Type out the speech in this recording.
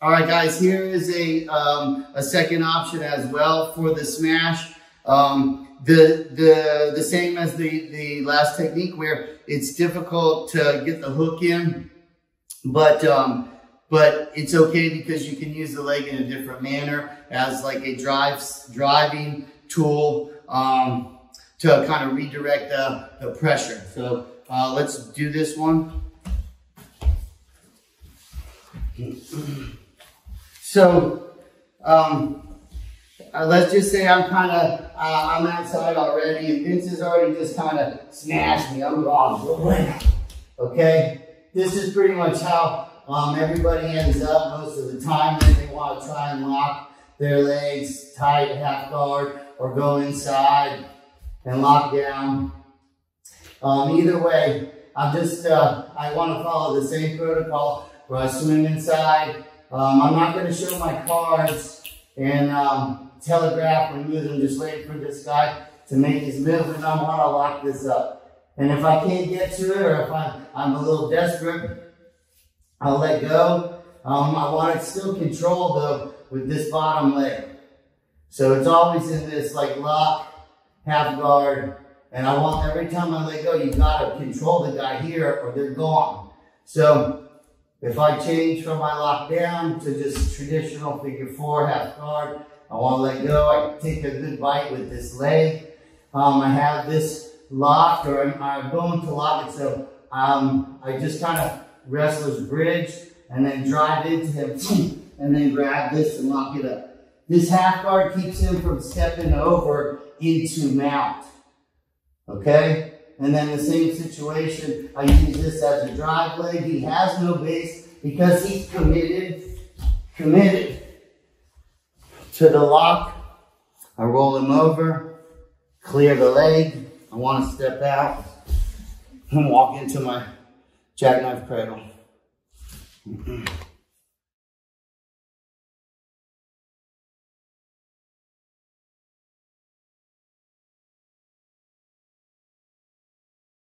All right, guys, here is a, um, a second option as well for the smash. Um, the, the, the same as the, the last technique where it's difficult to get the hook in, but, um, but it's okay because you can use the leg in a different manner as like a drive, driving tool um, to kind of redirect the, the pressure. So uh, let's do this one. So um, uh, let's just say I'm kind of, uh, I'm outside already and Vince has already just kind of smashed me. I'm gone. Okay? This is pretty much how um, everybody ends up most of the time when they want to try and lock their legs tight, half guard, or go inside and lock down. Um, either way, I'm just, uh, I want to follow the same protocol where I swim inside. Um, I'm not going to show my cards and um, telegraph or use them. Just wait for this guy to make his move and I want to lock this up. And if I can't get to it or if I'm, I'm a little desperate, I'll let go. Um, I want it still controlled though with this bottom leg. So it's always in this like lock, half guard, and I want every time I let go, you gotta control the guy here or they're gone. So if I change from my lock down to just traditional figure four, half guard, I wanna let go, I take a good bite with this leg. Um, I have this lock or I'm, I'm going to lock it so um, I just kind of wrestler's bridge and then drive into him and then grab this and lock it up. This half guard keeps him from stepping over into mount. Okay? And then the same situation, I use this as a drive leg. He has no base because he's committed, committed to the lock. I roll him over, clear the leg. I want to step out and walk into my jackknife cradle.